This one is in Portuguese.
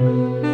Música